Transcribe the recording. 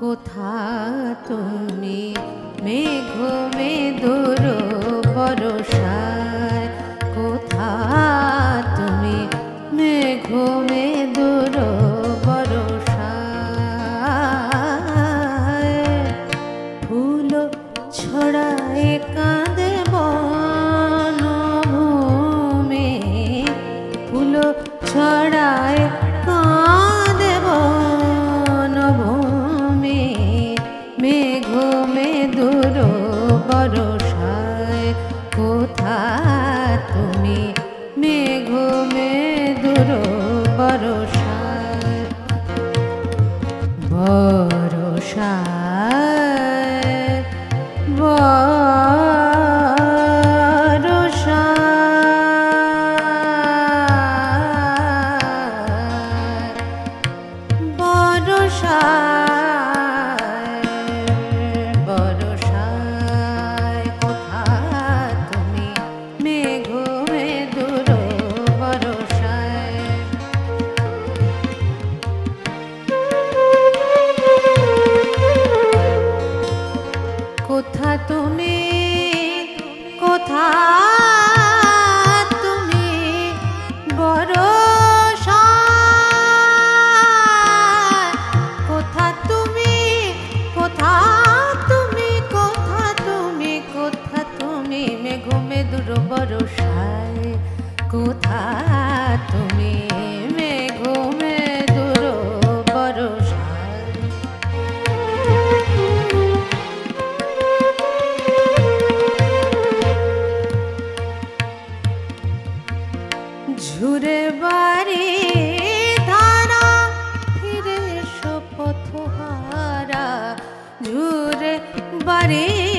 কোথা তুমি? মেঘ মেদুর বরসায়। কোথা তুমি? মেঘ মেদুর বরসায়। ফুল ছড়ায় কাঁদে ফুল ছড়ায় কাঁদেব বনভূমি মেঘ মেদুর বরসায় কোথা তুমি? মেঘ মেদুর বরসায় কোথা তুমি? কোথা তুমি? বড় কোথা তুমি? তুমি? তুমি? কোথা তুমি? কোথা ঝুরে বারে ধারা ফিরে শপথ হারা ঝুরে বাড়ি